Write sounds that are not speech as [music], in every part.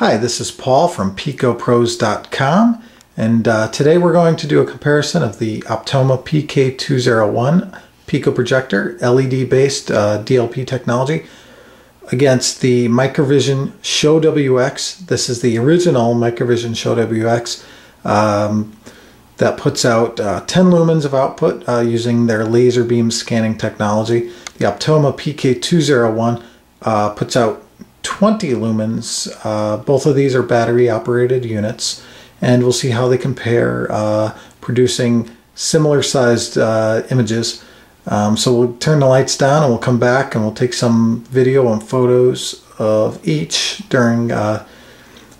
Hi, this is Paul from PicoPros.com and uh, today we're going to do a comparison of the Optoma PK201 Pico projector, LED based uh, DLP technology against the Microvision Show WX. This is the original Microvision Show WX um, that puts out uh, 10 lumens of output uh, using their laser beam scanning technology. The Optoma PK201 uh, puts out 20 lumens. Uh, both of these are battery operated units and we'll see how they compare uh, producing similar sized uh, images. Um, so we'll turn the lights down and we'll come back and we'll take some video and photos of each during uh,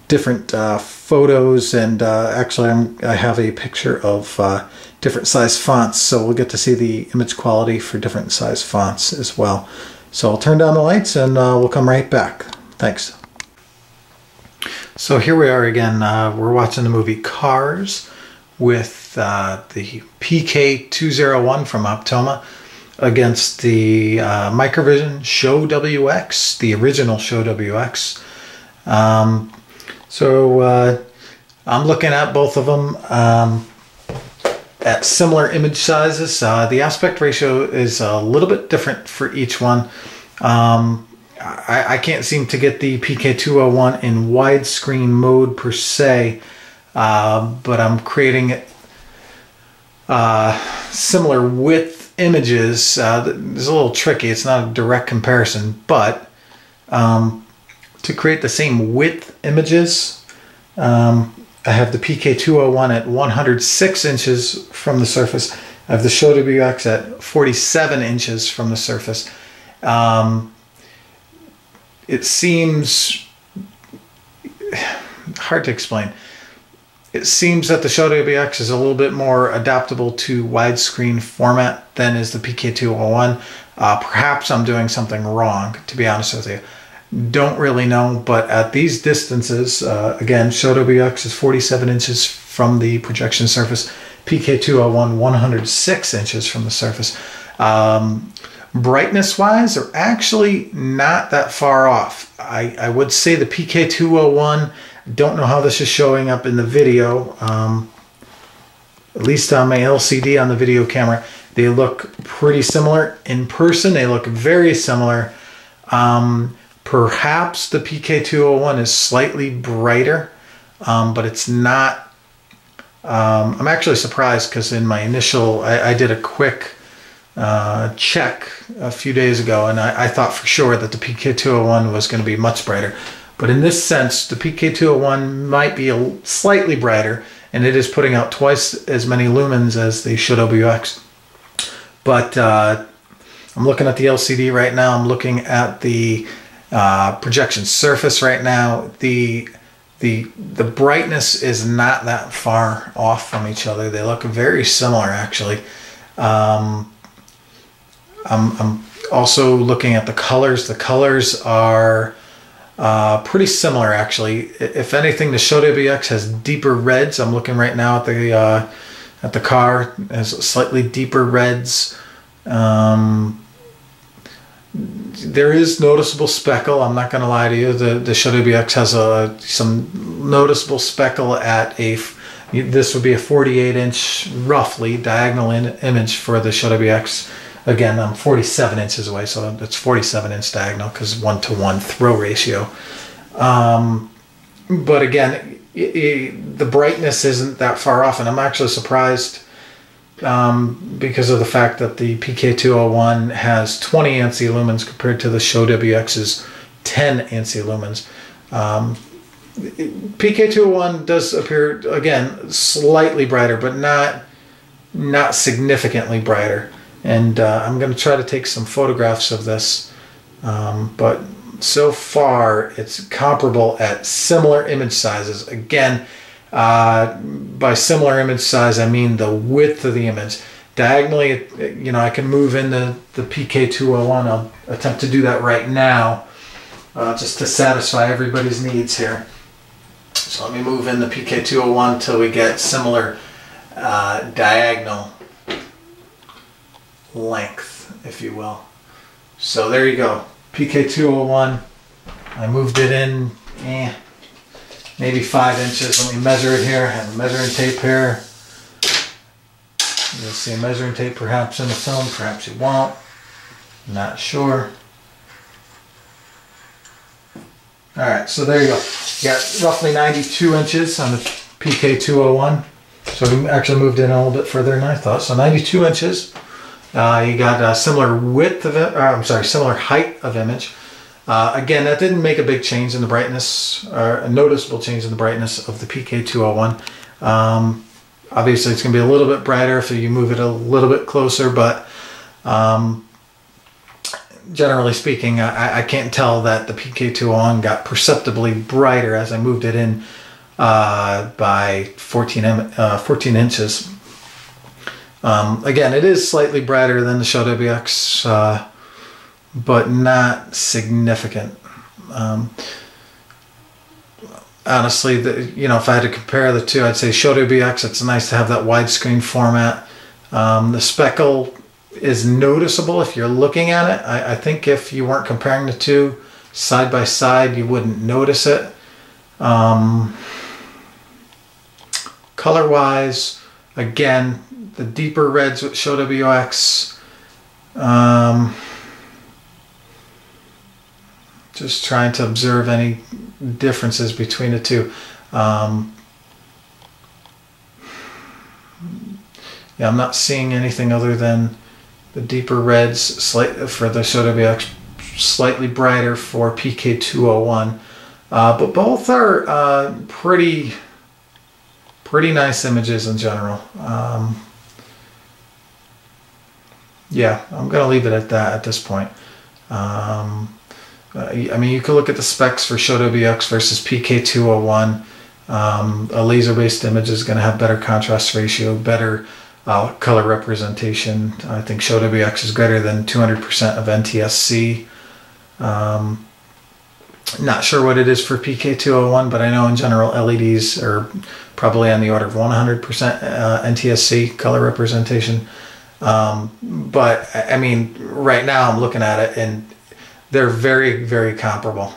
different uh, photos and uh, actually I'm, i have a picture of different size fonts so we'll get to see the image quality for different size fonts as well. So I'll turn down the lights and we'll come right back. Thanks. So here we are again. Uh, we're watching the movie Cars with uh, the PK201 from Optoma against the uh, Microvision Show WX, the original Show WX. Um, so uh, I'm looking at both of them um, at similar image sizes. Uh, the aspect ratio is a little bit different for each one. Um, I, I can't seem to get the PK201 in widescreen mode per se, uh, but I'm creating uh, similar width images. Uh, it's a little tricky. It's not a direct comparison, but um, to create the same width images, um, I have the PK201 at 106 inches from the surface. I have the Show WX at 47 inches from the surface. Um, it seems [sighs] hard to explain. It seems that the Show WX is a little bit more adaptable to widescreen format than is the PK201. Uh, perhaps I'm doing something wrong, to be honest with you. Don't really know, but at these distances, uh, again, Show is 47 inches from the projection surface, PK201 106 inches from the surface. Um, brightness wise they're actually not that far off. I, I would say the PK201, don't know how this is showing up in the video, um, at least on my LCD on the video camera. They look pretty similar. In person, they look very similar. Um, perhaps the PK201 is slightly brighter, um, but it's not. Um, I'm actually surprised because in my initial, I, I did a quick uh, check a few days ago, and I, I, thought for sure that the PK201 was going to be much brighter. But in this sense, the PK201 might be a, slightly brighter, and it is putting out twice as many lumens as the Show WX. But uh, I'm looking at the LCD right now. I'm looking at the uh, projection surface right now. The the the brightness is not that far off from each other. They look very similar actually. Um, I'm, I'm also looking at the colors. The colors are uh, pretty similar actually. If anything, the Show has deeper reds. I'm looking right now at the uh, at the car. It has slightly deeper reds. Um, there is noticeable speckle. I'm not going to lie to you. The the Show WX has a some noticeable speckle at a. This would be a 48 inch roughly diagonal in, image for the Show WX. Again, I'm 47 inches away, so it's 47 inch diagonal because one to one throw ratio. Um, but again, it, it, the brightness isn't that far off, and I'm actually surprised um, because of the fact that the PK201 has 20 ANSI lumens compared to the Show WX's 10 ANSI lumens. Um, PK201 does appear again slightly brighter, but not not significantly brighter and uh, I'm going to try to take some photographs of this um, but so far it's comparable at similar image sizes again uh, by similar image size I mean the width of the image. Diagonally you know I can move in the, the PK201 I'll attempt to do that right now uh, just to satisfy everybody's needs here. So let me move in the PK201 until we get similar uh, diagonal length, if you will. So there you go, PK201. I moved it in, eh, maybe five inches. Let me measure it here. I have a measuring tape here. You'll see a measuring tape perhaps in the film, perhaps you won't. Not sure. All right, so there you go. You got roughly 92 inches on the PK201. So we actually moved in a little bit further than I thought. So 92 inches. Uh, you got a similar width of it, I'm sorry, similar height of image. Uh, again, that didn't make a big change in the brightness, or a noticeable change in the brightness of the PK201. Um, obviously, it's going to be a little bit brighter if you move it a little bit closer, but um, generally speaking, I, I, can't tell that the PK201 got perceptibly brighter as I moved it in uh, by 14, uh, 14 inches. Um, again, it is slightly brighter than the Show WX, uh, but not significant. Um, honestly, the, you know, if I had to compare the two, I'd say Show WX. It's nice to have that widescreen format. Um, the speckle is noticeable if you're looking at it. I, I, think if you weren't comparing the two side by side, you wouldn't notice it. Um, color wise, again, the deeper reds with Show WX. Um, just trying to observe any differences between the two. Um, yeah, I'm not seeing anything other than the deeper reds slight for the Show WX, slightly brighter for PK201. Uh, but both are uh, pretty pretty nice images in general. Um, yeah, I'm going to leave it at that at this point. Um, uh, I mean, you can look at the specs for Show WX versus PK201. Um, a laser-based image is going to have better contrast ratio, better uh, color representation. I think Show WX is greater than 200% of NTSC. Um, not sure what it is for PK201, but I know in general LEDs are probably on the order of 100% uh, NTSC color representation. Um, but I mean, right now I'm looking at it and they're very, very comparable.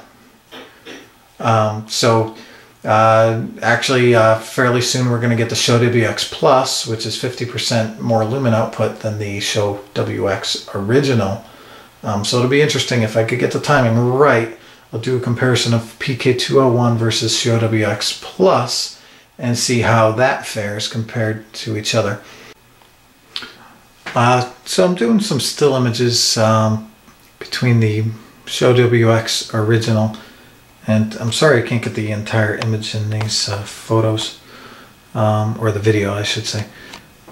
Um, so uh, actually, uh, fairly soon we're going to get the Show WX Plus, which is 50% more lumen output than the Show WX original. Um, so it'll be interesting if I could get the timing right. I'll do a comparison of PK201 versus Show WX Plus and see how that fares compared to each other. Uh, so I'm doing some still images um, between the Show WX original and I'm sorry I can't get the entire image in these uh, photos um, or the video I should say.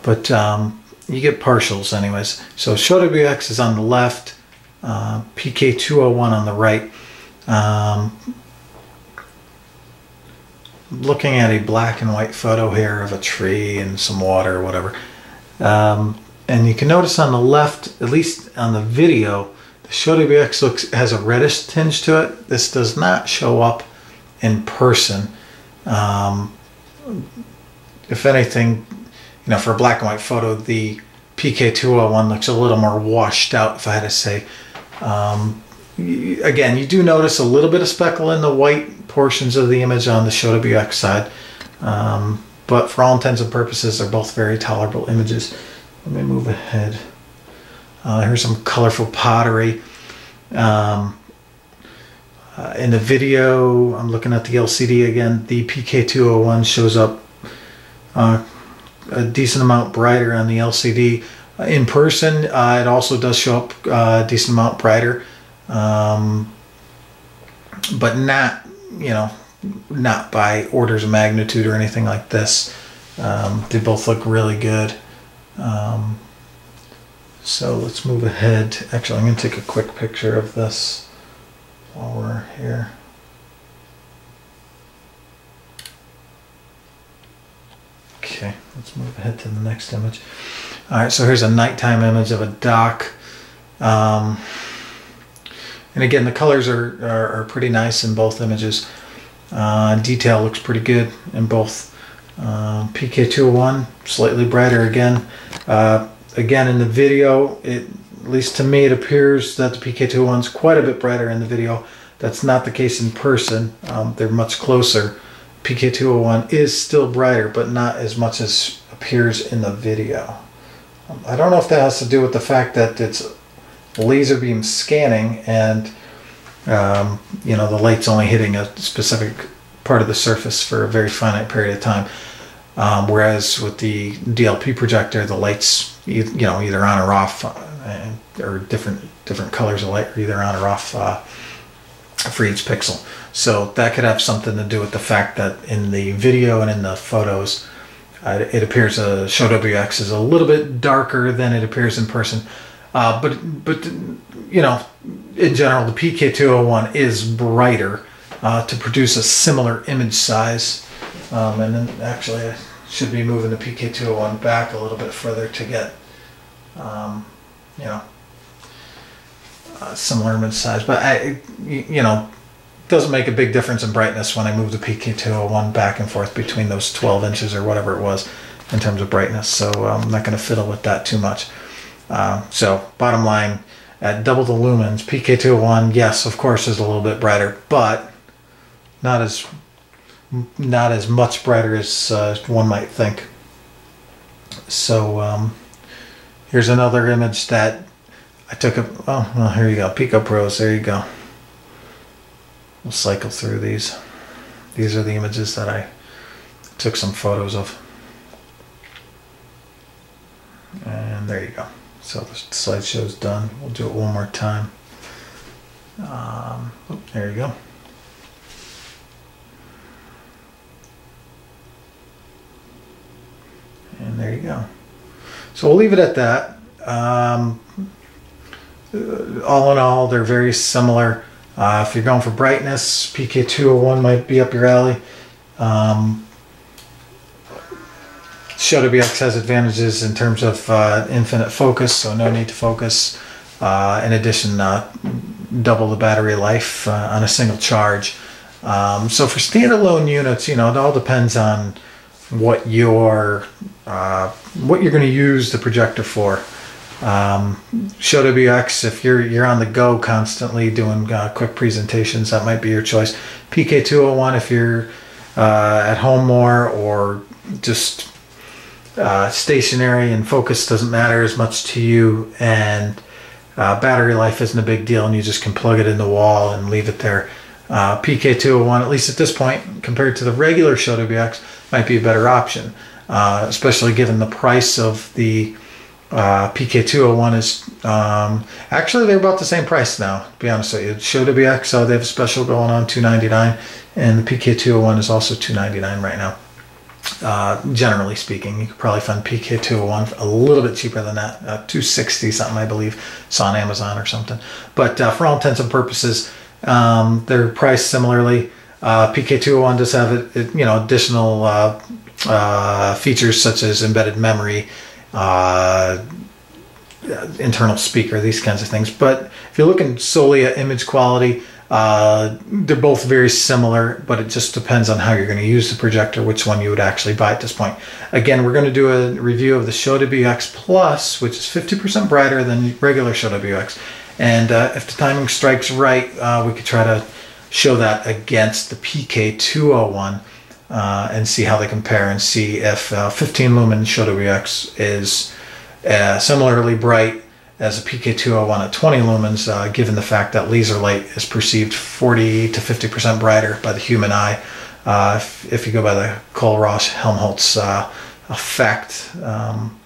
But um, you get partials anyways. So Show WX is on the left uh, PK201 on the right. Um, looking at a black and white photo here of a tree and some water or whatever. Um, and you can notice on the left, at least on the video, WX looks has a reddish tinge to it. This does not show up in person. Um, if anything, you know, for a black and white photo, the PK201 looks a little more washed out, if I had to say. Um, again, you do notice a little bit of speckle in the white portions of the image on the Show WX side. Um, but for all intents and purposes, they're both very tolerable images. Let me move ahead. Uh, here's some colorful pottery. Um, uh, in the video, I'm looking at the LCD again. The PK201 shows up uh, a decent amount brighter on the LCD. Uh, in person, uh, it also does show up uh, a decent amount brighter, um, but not, you know, not by orders of magnitude or anything like this. Um, they both look really good. Um, so let's move ahead. Actually, I'm going to take a quick picture of this while we're here. Okay, let's move ahead to the next image. All right, so here's a nighttime image of a dock. Um, and again, the colors are, are, are, pretty nice in both images. Uh, detail looks pretty good in both uh, PK201, slightly brighter again. Uh, again, in the video, it, at least to me, it appears that the PK201 is quite a bit brighter in the video. That's not the case in person. Um, they're much closer. PK201 is still brighter, but not as much as appears in the video. I don't know if that has to do with the fact that it's laser beam scanning and um, you know the light's only hitting a specific part of the surface for a very finite period of time. Um, whereas with the DLP projector, the lights you know either on or off, uh, or different different colors of light are either on or off uh, for each pixel. So that could have something to do with the fact that in the video and in the photos, uh, it appears a uh, Show WX is a little bit darker than it appears in person. Uh, but but you know, in general, the PK201 is brighter uh, to produce a similar image size. Um, and then actually, I should be moving the PK201 back a little bit further to get, um, you know, similar image size. But I, you know, doesn't make a big difference in brightness when I move the PK201 back and forth between those 12 inches or whatever it was in terms of brightness. So um, I'm not going to fiddle with that too much. Uh, so bottom line, at double the lumens, PK201, yes, of course, is a little bit brighter, but not as not as much brighter as uh, one might think. So um, here's another image that I took. A, oh, well, here you go, Pico Pros. There you go. We'll cycle through these. These are the images that I took some photos of. And there you go. So the slideshow's done. We'll do it one more time. Um, oh, there you go. There you go. So we'll leave it at that. Um, all in all, they're very similar. Uh, if you're going for brightness, PK201 might be up your alley. Um, WX has advantages in terms of uh, infinite focus, so no need to focus. Uh, in addition, uh, double the battery life uh, on a single charge. Um, so for standalone units, you know, it all depends on what your uh, what you're going to use the projector for. Um, Show WX, if you're you're on the go constantly doing uh, quick presentations, that might be your choice. PK201 if you're uh, at home more or just uh, stationary and focus doesn't matter as much to you, and uh, battery life isn't a big deal, and you just can plug it in the wall and leave it there. Uh, PK201, at least at this point, compared to the regular Show WX, might be a better option, uh, especially given the price of the uh, PK201 is um, actually they're about the same price now. To be honest with you, Show WX so they have a special going on 299, and the PK201 is also 299 right now. Uh, generally speaking, you could probably find PK201 a little bit cheaper than that, uh, 260 something I believe. It's on Amazon or something. But uh, for all intents and purposes, um, they're priced similarly. Uh, PK201 does have you know additional uh, features such as embedded memory uh, internal speaker, these kinds of things. But if you're looking solely at image quality, uh, they're both very similar, but it just depends on how you're going to use the projector, which one you would actually buy at this point. Again, we're going to do a review of the Show WX Plus, which is 50% brighter than regular Show WX. And uh, if the timing strikes right, uh, we could try to show that against the PK201 uh, and see how they compare and see if uh, 15 lumen WX is uh, similarly bright as a PK201 at 20 lumens, uh, given the fact that laser light is perceived 40 to 50% brighter by the human eye. Uh, if, if, you go by the Kohlrausch Helmholtz uh, effect. Um,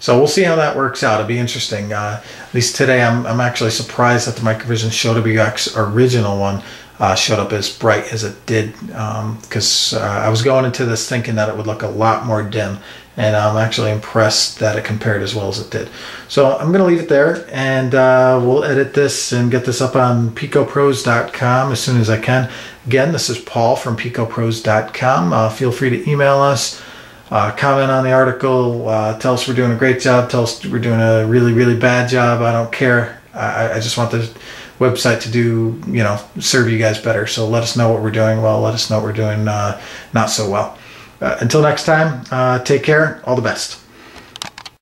so we'll see how that works out. It'll be interesting. at least today, I'm, I'm actually surprised that the Microvision Show WX original one uh, showed up as bright as it did because um, uh, I was going into this thinking that it would look a lot more dim and I'm actually impressed that it compared as well as it did. So I'm going to leave it there and uh, we'll edit this and get this up on picopros.com as soon as I can. Again, this is Paul from picopros.com. Uh, feel free to email us. Uh, comment on the article. Uh, tell us we're doing a great job. Tell us we're doing a really, really bad job. I don't care. I, I just want the website to do, you know, serve you guys better. So let us know what we're doing well. Let us know what we're doing uh, not so well. Uh, until next time, uh, take care. All the best.